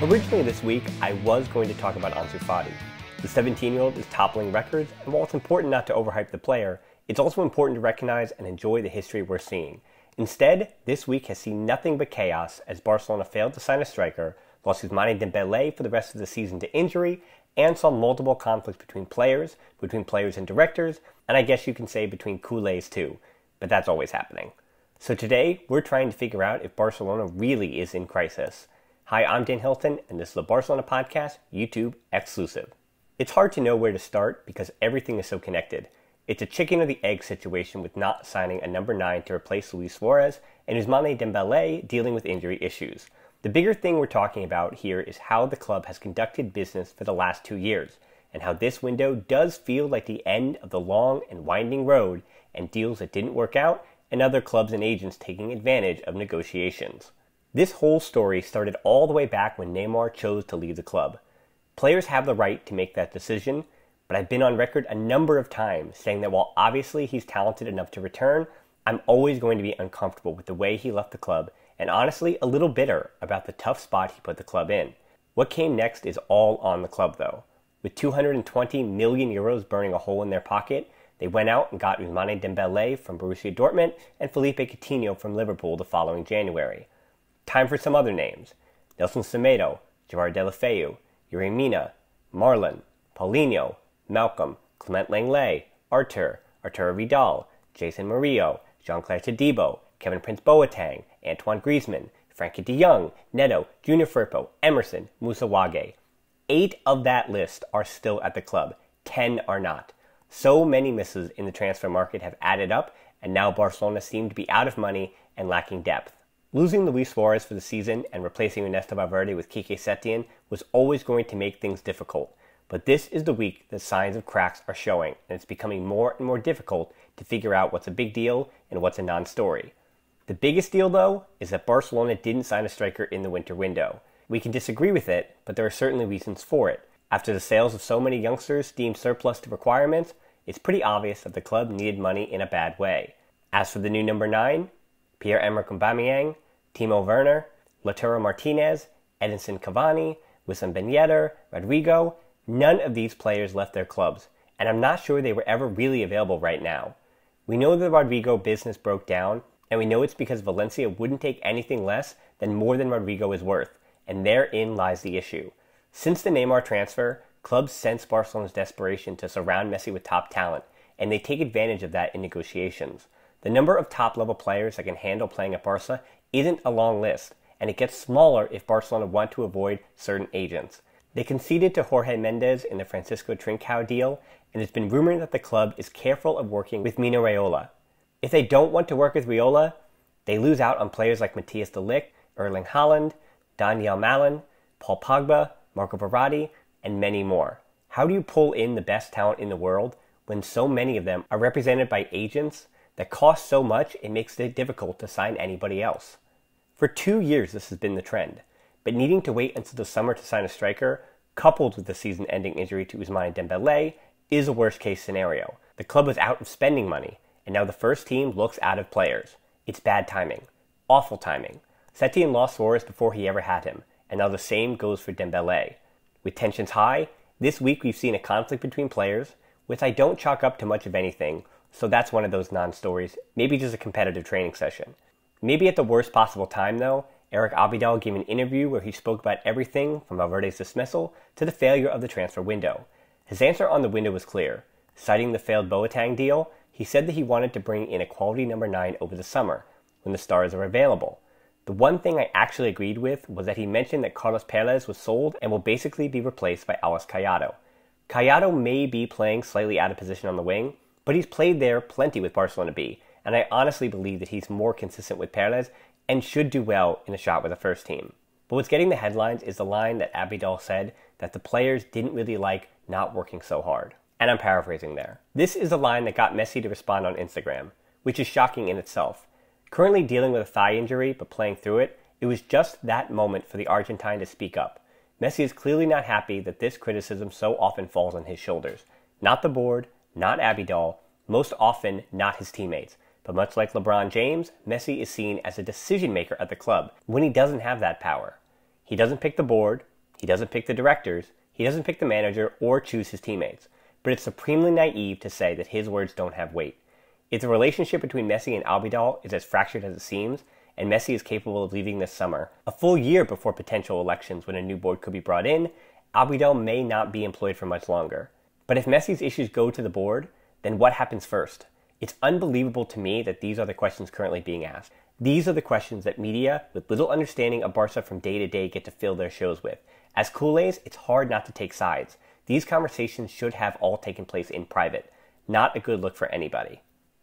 Originally this week, I was going to talk about Ansu Fati. The 17 year old is toppling records, and while it's important not to overhype the player, it's also important to recognize and enjoy the history we're seeing. Instead, this week has seen nothing but chaos as Barcelona failed to sign a striker, lost Ousmane Dembele for the rest of the season to injury, and saw multiple conflicts between players, between players and directors, and I guess you can say between culés too, but that's always happening. So today, we're trying to figure out if Barcelona really is in crisis. Hi, I'm Dan Hilton, and this is the Barcelona Podcast, YouTube exclusive. It's hard to know where to start because everything is so connected. It's a chicken or the egg situation with not signing a number 9 to replace Luis Suarez and Ousmane Dembele dealing with injury issues. The bigger thing we're talking about here is how the club has conducted business for the last two years, and how this window does feel like the end of the long and winding road and deals that didn't work out, and other clubs and agents taking advantage of negotiations. This whole story started all the way back when Neymar chose to leave the club. Players have the right to make that decision, but I've been on record a number of times saying that while obviously he's talented enough to return, I'm always going to be uncomfortable with the way he left the club and honestly a little bitter about the tough spot he put the club in. What came next is all on the club though. With 220 million euros burning a hole in their pocket, they went out and got Ousmane Dembele from Borussia Dortmund and Philippe Coutinho from Liverpool the following January. Time for some other names. Nelson Semedo, Gerard Deulofeu, Yerry Mina, Marlon, Paulinho, Malcom, Clement Lenglet, Artur, Arturo Vidal, Jeison Murillo, Jean-Clair Todibo, Kevin Prince Boateng, Antoine Griezmann, Frenkie de Jong, Neto, Junior Firpo, Emerson, Moussa Wagué. Eight of that list are still at the club. Ten are not. So many misses in the transfer market have added up, and now Barcelona seem to be out of money and lacking depth. Losing Luis Suarez for the season and replacing Ernesto Valverde with Quique Setien was always going to make things difficult. But this is the week that signs of cracks are showing, and it's becoming more and more difficult to figure out what's a big deal and what's a non story. The biggest deal, though, is that Barcelona didn't sign a striker in the winter window. We can disagree with it, but there are certainly reasons for it. After the sales of so many youngsters deemed surplus to requirements, it's pretty obvious that the club needed money in a bad way. As for the new number 9, Pierre-Emerick Aubameyang, Timo Werner, Lautaro Martinez, Edinson Cavani, Wissam Ben Yedder, Rodrigo, none of these players left their clubs, and I'm not sure they were ever really available right now. We know the Rodrigo business broke down, and we know it's because Valencia wouldn't take anything less than more than Rodrigo is worth, and therein lies the issue. Since the Neymar transfer, clubs sense Barcelona's desperation to surround Messi with top talent, and they take advantage of that in negotiations. The number of top level players that can handle playing at Barca isn't a long list, and it gets smaller if Barcelona want to avoid certain agents. They conceded to Jorge Mendes in the Francisco Trincao deal, and it's been rumored that the club is careful of working with Mino Raiola. If they don't want to work with Raiola, they lose out on players like Matthijs de Ligt, Erling Haaland, Donyell Malen, Paul Pogba, Marco Verratti, and many more. How do you pull in the best talent in the world when so many of them are represented by agents that costs so much it makes it difficult to sign anybody else. For two years, this has been the trend, but needing to wait until the summer to sign a striker, coupled with the season ending injury to Ousmane Dembele, is a worst case scenario. The club is out of spending money, and now the first team looks out of players. It's bad timing. Awful timing. Setien lost Suarez before he ever had him, and now the same goes for Dembele. With tensions high, this week we've seen a conflict between players, which I don't chalk up to much of anything, so that's one of those non stories. Maybe just a competitive training session. Maybe at the worst possible time, though, Eric Abidal gave an interview where he spoke about everything from Valverde's dismissal to the failure of the transfer window. His answer on the window was clear. Citing the failed Boateng deal, he said that he wanted to bring in a quality number 9 over the summer, when the stars are available. The one thing I actually agreed with was that he mentioned that Carles Perez was sold and will basically be replaced by Alex Collado. Collado may be playing slightly out of position on the wing, but he's played there plenty with Barcelona B, and I honestly believe that he's more consistent with Perez and should do well in a shot with the first team. But what's getting the headlines is the line that Abidal said that the players didn't really like not working so hard. And I'm paraphrasing there. This is a line that got Messi to respond on Instagram, which is shocking in itself. Currently dealing with a thigh injury but playing through it, it was just that moment for the Argentine to speak up. Messi is clearly not happy that this criticism so often falls on his shoulders. Not the board, not Abidal, most often not his teammates. But much like LeBron James, Messi is seen as a decision maker at the club when he doesn't have that power. He doesn't pick the board, he doesn't pick the directors, he doesn't pick the manager or choose his teammates. But it's supremely naive to say that his words don't have weight. If the relationship between Messi and Abidal is as fractured as it seems, and Messi is capable of leaving this summer, a full year before potential elections when a new board could be brought in, Abidal may not be employed for much longer. But if Messi's issues go to the board, then what happens first? It's unbelievable to me that these are the questions currently being asked. These are the questions that media with little understanding of Barca from day to day get to fill their shows with. As Culés, it's hard not to take sides. These conversations should have all taken place in private. Not a good look for anybody.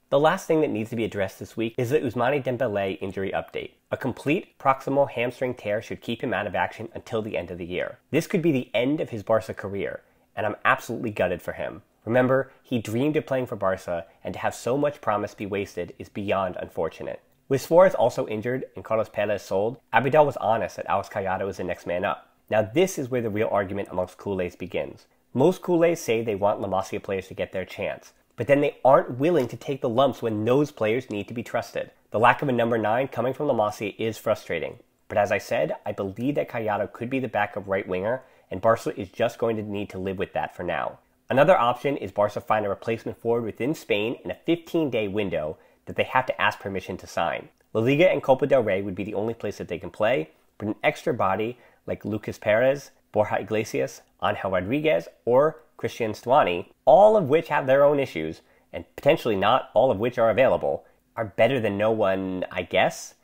The last thing that needs to be addressed this week is the Ousmane Dembele injury update. A complete proximal hamstring tear should keep him out of action until the end of the year. This could be the end of his Barca career, and I'm absolutely gutted for him. Remember, he dreamed of playing for Barca, and to have so much promise be wasted is beyond unfortunate. With Suarez also injured and Carles Perez sold, Abidal was honest that Alex Collado is the next man up. Now this is where the real argument amongst Culés begins. Most Culés say they want La Masia players to get their chance, but then they aren't willing to take the lumps when those players need to be trusted. The lack of a number 9 coming from La Masia is frustrating, but as I said, I believe that Collado could be the backup right winger, and Barca is just going to need to live with that for now. Another option is Barca find a replacement forward within Spain in a 15 day window that they have to ask permission to sign. La Liga and Copa del Rey would be the only place that they can play, but an extra body like Lucas Perez, Borja Iglesias, Angel Rodriguez, or Cristhian Stuani, all of which have their own issues, and potentially not all of which are available, are better than no one, I guess,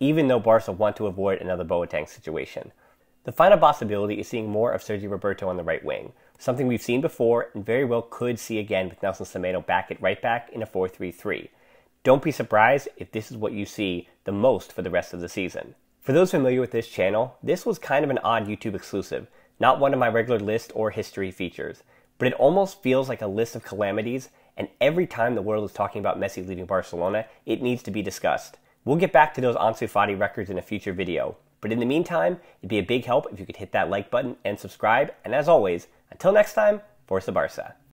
even though Barca want to avoid another Boateng situation. The final possibility is seeing more of Sergi Roberto on the right wing, something we've seen before and very well could see again with Nelson Semedo back at right back in a 4 3 3. Don't be surprised if this is what you see the most for the rest of the season. For those familiar with this channel, this was kind of an odd YouTube exclusive, not one of my regular list or history features, but it almost feels like a list of calamities, and every time the world is talking about Messi leaving Barcelona, it needs to be discussed. We'll get back to those Ansu Fati records in a future video, but in the meantime, it'd be a big help if you could hit that like button and subscribe, and as always, until next time, Forza Barca.